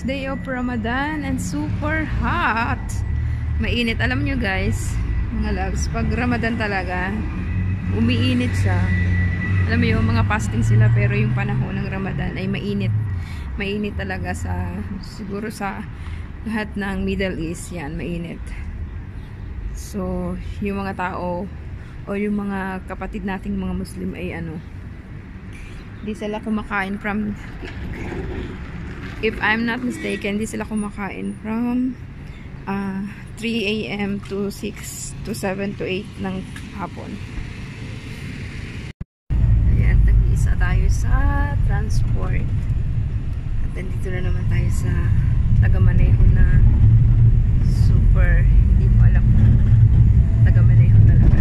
first day of Ramadan and super hot. Mainit. Alam nyo guys, mga loves, pag Ramadan talaga, umiinit siya. Alam mo yung mga fasting sila pero yung panahon ng Ramadan ay mainit. Mainit talaga sa, siguro sa lahat ng Middle East yan, mainit. So, yung mga tao o yung mga kapatid nating mga Muslim ay ano, di sila kumakain from if I'm not mistaken, di sila kumakain from uh, 3 a.m. to 6 to 7 to 8 ng hapon. Ayan, tag-isa tayo sa transport. At nandito na naman tayo sa taga-maneho na super, hindi mo alam kung taga-maneho talaga.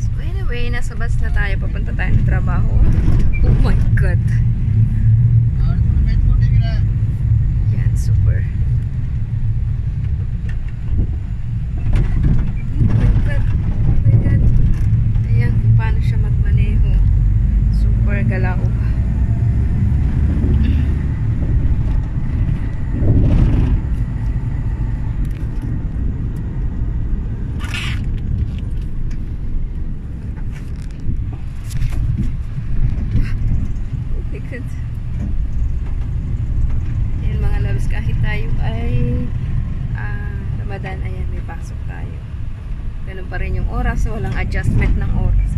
So anyway, nasa bus na tayo. Papunta tayo ng trabaho. Oh my God. Yan, super. Oh my God. Oh my God. Ayan, kung paano siya magmaneho. Super galaw. Oh my God. Ayan mga loves, kahit tayo ay ah, Ramadan, ayan, may pasok tayo. Ganun pa rin yung oras, walang adjustment ng oras.